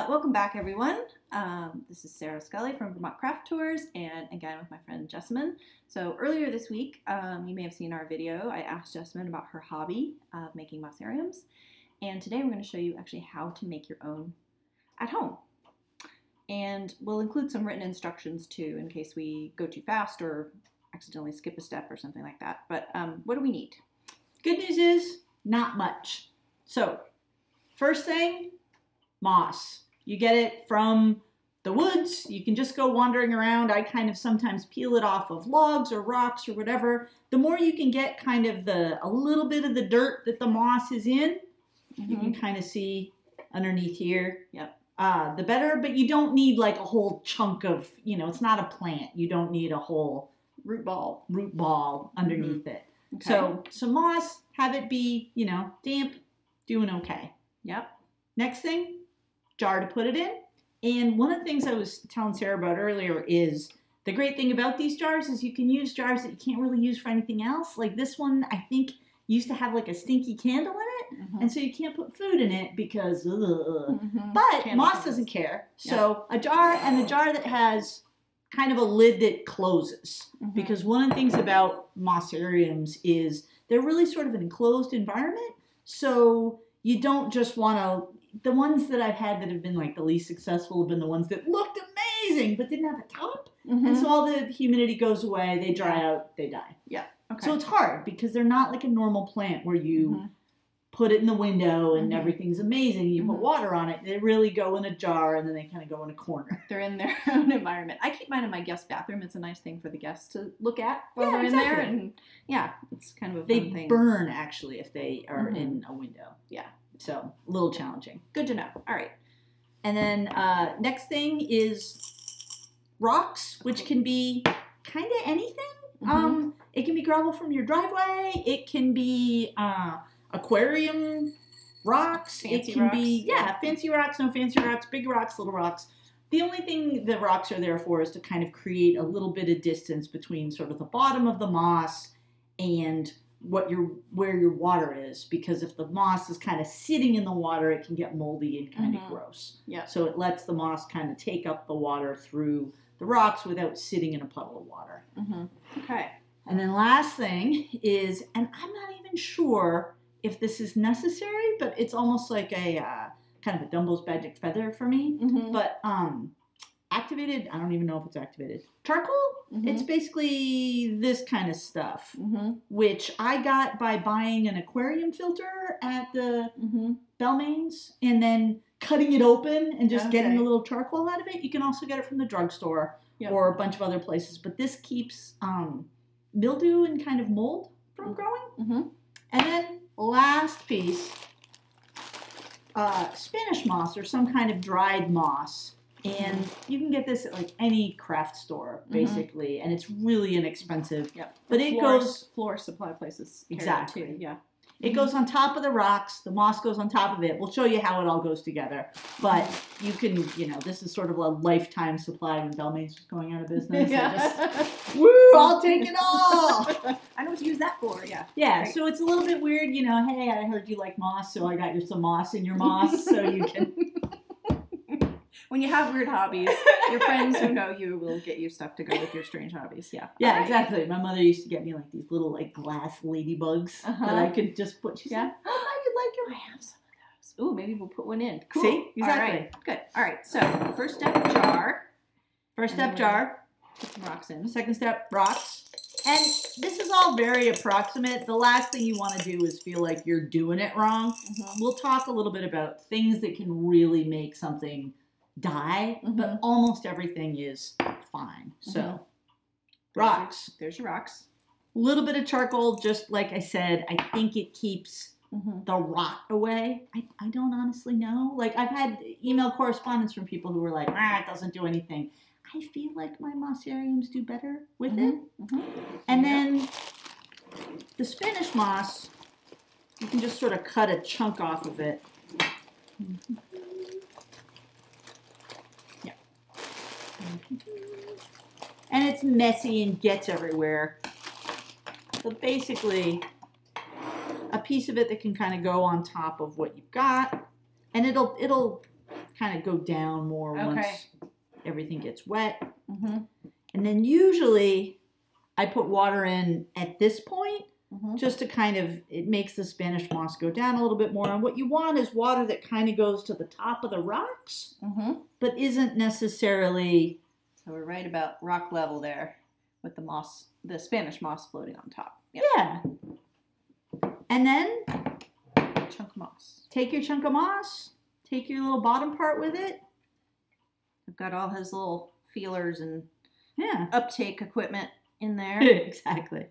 Uh, welcome back, everyone. Um, this is Sarah Scully from Vermont Craft Tours, and again with my friend Jessamyn. So earlier this week, um, you may have seen our video. I asked Jessamyn about her hobby of making mossariums, and today we're going to show you actually how to make your own at home. And we'll include some written instructions too, in case we go too fast or accidentally skip a step or something like that. But um, what do we need? Good news is not much. So, first thing, moss. You get it from the woods. You can just go wandering around. I kind of sometimes peel it off of logs or rocks or whatever. The more you can get kind of the a little bit of the dirt that the moss is in, you can kind of see underneath here. Yep. Uh, the better, but you don't need like a whole chunk of, you know, it's not a plant. You don't need a whole Root ball. root ball underneath it. Okay. So some moss, have it be, you know, damp, doing okay. Yep. Next thing, jar to put it in. And one of the things I was telling Sarah about earlier is the great thing about these jars is you can use jars that you can't really use for anything else. Like this one, I think used to have like a stinky candle in it, Mhm. and so you can't put food in it because. Ugh. Mhm. But moss doesn't care. So a jar and a jar that has kind of a lid that closes. Mhm. Because one of the things about mossariums is they're really sort of an enclosed environment. So you don't just want to. The ones that I've had that have been like the least successful have been the ones that looked amazing but didn't have a top. And Mhm. so all the humidity goes away, they dry out, they die. Yeah. Okay. So it's hard because they're not like a normal plant where you Mhm. put it in the window and Mhm. everything's amazing. You put Mhm. water on it. They really go in a jar and then they kind of go in a corner. they're in their own environment. I keep mine in my guest bathroom. It's a nice thing for the guests to look at while Yeah, they're in there, and yeah, it's kind of a They burn actually if they are Mhm. in a window. Yeah. So a little challenging. Good to know. All right. And then uh, next thing is rocks, which can be kind of anything. Mhm. Um, it can be gravel from your driveway. It can be uh, aquarium rocks. Fancy it can be rocks, yeah, yeah. fancy rocks, no fancy rocks, big rocks, little rocks. The only thing the rocks are there for is to kind of create a little bit of distance between sort of the bottom of the moss and what your where your water is because if the moss is kind of sitting in the water it can get moldy and kind Mhm. of gross Yeah. so it lets the moss kind of take up the water through the rocks without sitting in a puddle of water hmm Okay. and then last thing is and i'm not even sure if this is necessary but it's almost like a uh, kind of a dumbo's magic feather for me Mm-hmm. but um activated i don't even know if it's activated charcoal Mm-hmm. it's basically this kind of stuff hmm which I got by buying an aquarium filter at the hmm Belmains and then cutting it open and just getting Okay. a little charcoal out of it. You can also get it from the drugstore Yep. or a bunch of other places, but this keeps um, mildew and kind of mold from growing. hmm And then last piece, uh, Spanish moss or some kind of dried moss. And mm-hmm. you can get this at like any craft store, Mhm. basically, and it's really inexpensive. Yep. But it goes floor supply places Exactly. too. Yeah. It mm-hmm. goes on top of the rocks. The moss goes on top of it. We'll show you how it all goes together. But mm-hmm. you can, you know, this is sort of a lifetime supply when Belmain's just going out of business. I just, woo, I'll take it all. I know what to use that for. Yeah. Yeah, Right. so it's a little bit weird, you know, hey, I heard you like moss, so I got you some moss in your moss so you can. When you have weird hobbies, your friends who know you will get you stuff to go with your strange hobbies. Yeah. Yeah, Alright. exactly. My mother used to get me like these little like glass ladybugs Uh-huh. that I could just put. She Yeah. said, oh, I could like your I have some of those. Ooh, maybe we'll put one in. Cool. See? Exactly. All right. Good. All right. So first step, jar. First step jar. Put some rocks in. Second step, rocks. And this is all very approximate. The last thing you want to do is feel like you're doing it wrong. Mhm. We'll talk a little bit about things that can really make something die, but almost everything is fine. So, Mhm. rocks. There's your rocks. A little bit of charcoal, just like I said, I think it keeps Mm-hmm. the rot away. I, I don't honestly know. Like, I've had email correspondence from people who were like, ah, it doesn't do anything. I feel like my mossariums do better with it. Mhm. And Yep. then the Spanish moss, you can just sort of cut a chunk off of it. And it's messy and gets everywhere. So basically, a piece of it that can kind of go on top of what you've got, and it'll it'll kind of go down more Okay. once everything gets wet. Mm-hmm. And then usually I put water in at this point Mm-hmm. just to kind of it makes the Spanish moss go down a little bit more. And what you want is water that kind of goes to the top of the rocks, Mm-hmm. but isn't necessarily So we're right about rock level there with the moss, the Spanish moss floating on top. Yep. yeah. And then Chunk of moss. take your chunk of moss, take your little bottom part with it. I've got all his little feelers and Yeah. uptake equipment in there. exactly.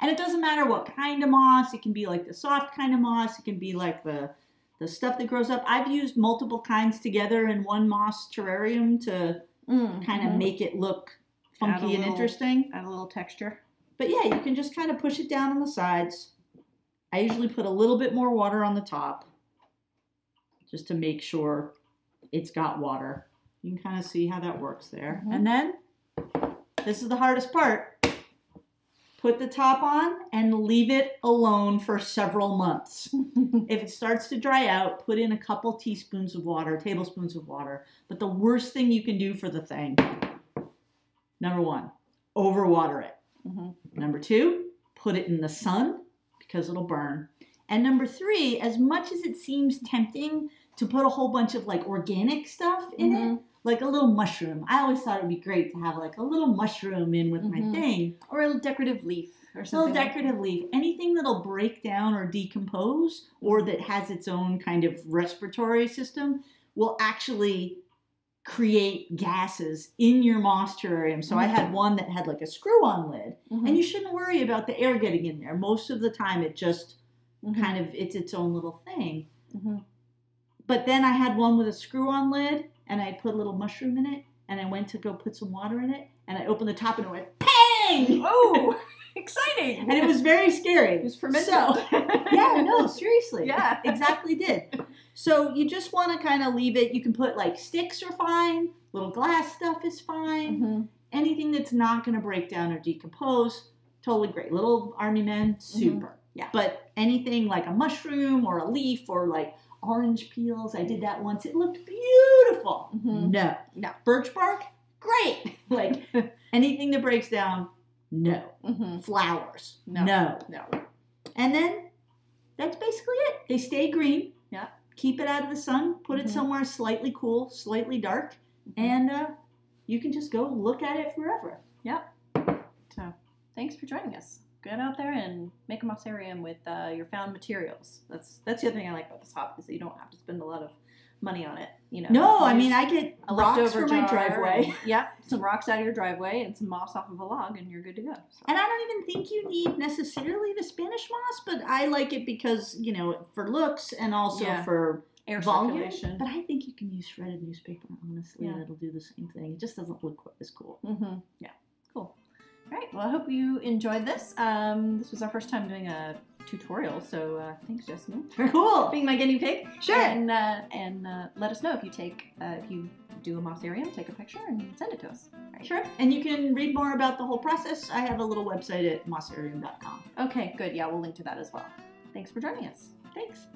And it doesn't matter what kind of moss. It can be like the soft kind of moss. It can be like the the stuff that grows up. I've used multiple kinds together in one moss terrarium to Mm, kind of mhm. make it look funky and little- interesting. add a little texture. But yeah, you can just kind of push it down on the sides. I usually put a little bit more water on the top just to make sure it's got water. You can kind of see how that works there. Mhm. And then this is the hardest part. Put the top on and leave it alone for several months. If it starts to dry out, put in a couple teaspoons of water, tablespoons of water. But the worst thing you can do for the thing, number one, overwater it. Mhm. Number two, put it in the sun because it'll burn. And number three, as much as it seems tempting to put a whole bunch of like organic stuff in it, Mhm. Like a little mushroom. I always thought it'd be great to have like a little mushroom in with my Mhm. thing. Or a decorative leaf or something. A little something. like- decorative leaf. Anything that'll break down or decompose or that has its own kind of respiratory system will actually create gases in your moss terrarium. So I had one that had like a screw on lid Mhm. and you shouldn't worry about the air getting in there. Most of the time it just Mhm. kind of it's its own little thing. Mhm. But then I had one with a screw on lid and I put a little mushroom in it and I went to go put some water in it and I opened the top and it went pang! Oh, exciting! And it was very scary. It was fermented. So, yeah, no, seriously. Yeah. Exactly did. So you just want to kind of leave it. You can put like sticks are fine, little glass stuff is fine. Mhm. Anything that's not going to break down or decompose, totally great. Little army men, super. Yeah. But anything like a mushroom or a leaf or like orange peels, I did that once. It looked beautiful. Mhm. No. No. Birch bark, great. Like anything that breaks down, no. Mhm. Flowers, No. no. No. And then that's basically it. They stay green. Yeah. Keep it out of the sun. Put Mhm. it somewhere slightly cool, slightly dark, Mhm. and uh, you can just go look at it forever. Yep. So, thanks for joining us. Get out there and make a mossarium with uh, your found materials. That's that's the other thing I like about this hop is that you don't have to spend a lot of money on it. You know. No, I mean I get a rocks leftover for my driveway, and- yep, some rocks out of your driveway and some moss off of a log, and you're good to go. So. and I don't even think you need necessarily the Spanish moss, but I like it because you know for looks and also Yeah. for Air volume. circulation. But I think you can use shredded newspaper. Honestly, Yeah. and it'll do the same thing. It just doesn't look quite as cool. Mm-hmm. Yeah. Cool. All right. Well, I hope you enjoyed this. Um, this was our first time doing a tutorial, so uh, thanks, Jessamyn, for Cool. being my guinea pig. Sure. And uh, and uh, let us know if you take uh, if you do a mossarium, take a picture and send it to us. Right. Sure. And you can read more about the whole process. I have a little website at mossarium.com. Okay. Good. Yeah, we'll link to that as well. Thanks for joining us. Thanks.